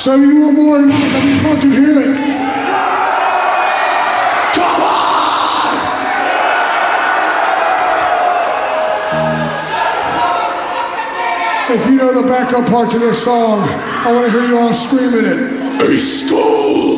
So you want more than that? Let me fucking it. Come on! If you know the backup part to this song, I want to hear you all screaming it. A skull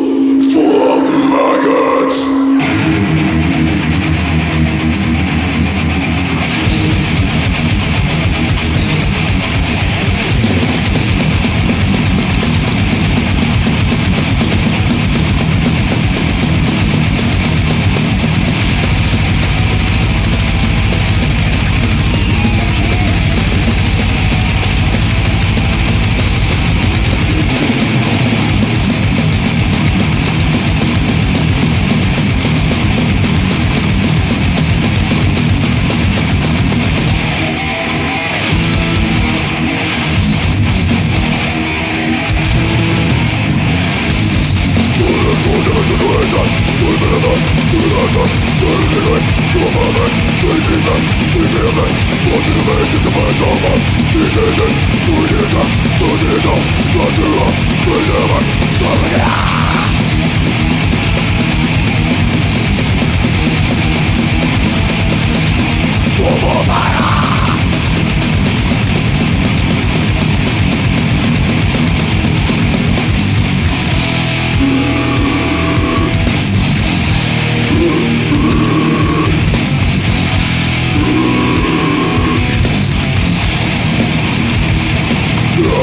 Thank you.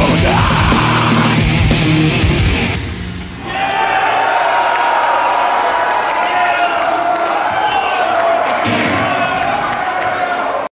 Come on.